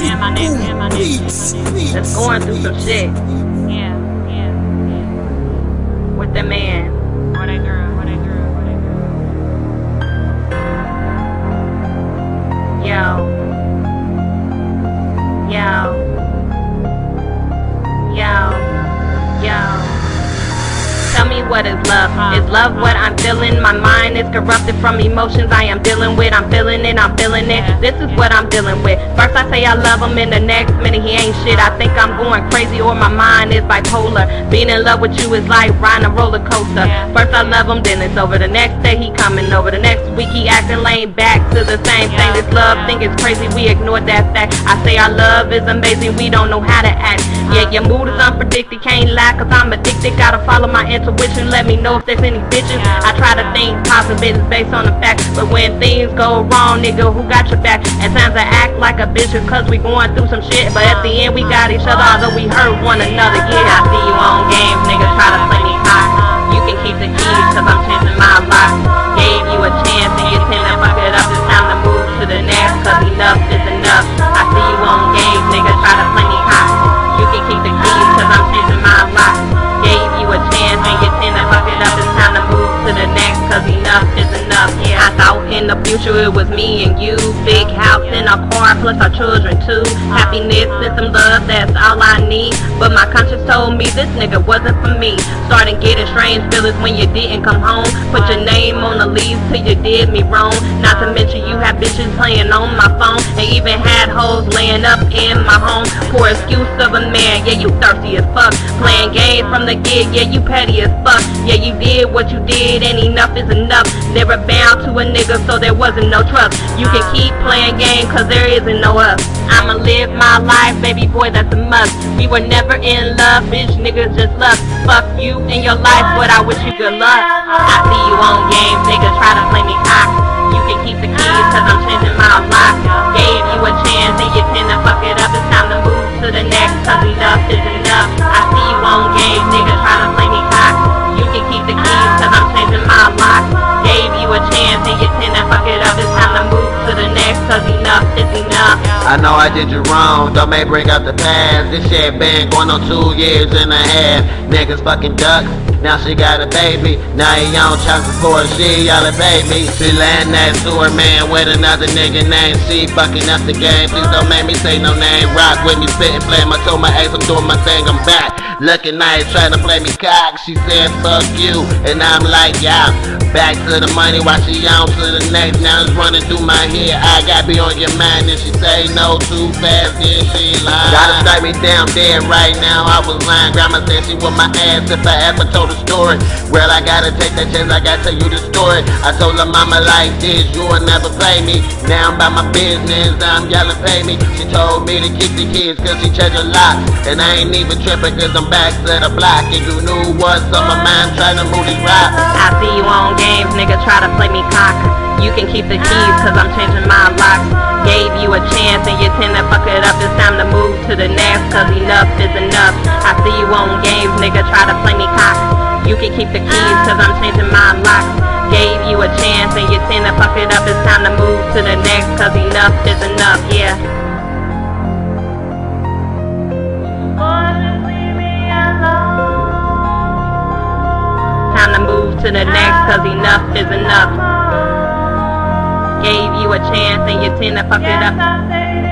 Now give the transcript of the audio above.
there And my nigga, and my nigga, Beats, and my nigga. that's beats. going through some shit Yeah, yeah, yeah. with the man. Or that girl, or that girl, or that girl. Yo. Yo. Yo. Yo. Tell me what is love? Is love what I'm feeling? My mind is corrupted from emotions I am dealing with. I'm feeling it, I'm feeling it. This is what I'm dealing with. First I say I love him, and the next minute he ain't shit. I think I'm going crazy, or my mind is bipolar. Being in love with you is like riding a roller coaster. First I love him, then it's over. The next day he coming over. The next week he acting lame, back to the same thing. This love thing is crazy, we ignore that fact. I say our love is amazing, we don't know how to act. Yeah, your mood is unpredicted, can't lie, cause I'm addicted. Gotta follow my intuition, let me know if there's any bitches. I try to think positive, based on the facts. But when things go wrong, nigga, who got your back? At times I act like a bitch cause we going through some shit. But at the end, we got each other, although we hurt one another. Yeah, I see you on games, in it was me and you. Big house and a car, plus our children too. Happiness and some love, that's all I need. But my conscience told me this nigga wasn't for me. Starting getting strange feelings when you didn't come home. Put your name on the leaves till you did me wrong. Not to mention you had bitches playing on my phone. And even had hoes laying up in my home. Poor excuse of a man, yeah, you thirsty as fuck. Playing games from the gig, yeah, you petty as fuck. Yeah, you did what you did, and enough is enough. Never bound to a nigga, so there wasn't no trust. You can keep playing games, cause there isn't no us. I'ma live my life, baby boy, that's a must. We were never in love, bitch, niggas just lust. Fuck you and your life, but I wish you good luck. I see you on games, niggas try to play me cock. You can keep the cause I know I did you wrong, don't make bring up the past. This shit been going on two years and a half. Niggas fucking ducks, now she got a baby. Now he on child support, she y'all pay me. She land that sewer man with another nigga name. She fucking up the game, please don't make me say no name. Rock with me, spit and play. I told my ex I'm doing my thing, I'm back. Looking nice, trying to play me cock. She said fuck you, and I'm like yeah. Back to the money, while she on to the next. Now it's running through my head. I gotta be on your mind. If she say no too fast, then she lying. Gotta strike me down dead right now. I was lying. Grandma said she want my ass if I ever told a story. Well, I gotta take that chance. I gotta tell you the story. I told her mama like this, you will never play me. Now I'm by my business. I'm yelling pay me. She told me to keep the kids cause she checked a lot. And I ain't even tripping cause I'm back to the block. And you knew what's on my mind, trying to move this rock. I see you on games, nigga, try to play me cock. You can keep the keys, cause I'm changing my locks. Gave cause enough is enough. I see you on games, nigga, try to play me cock. You can keep the keys, cause I'm changing my locks. Gave you a chance and you tend to fuck it up. It's time to move to the next, cause enough is enough, yeah. Time to move to the next, cause enough is enough. Gave you a chance and you tend to fuck it up.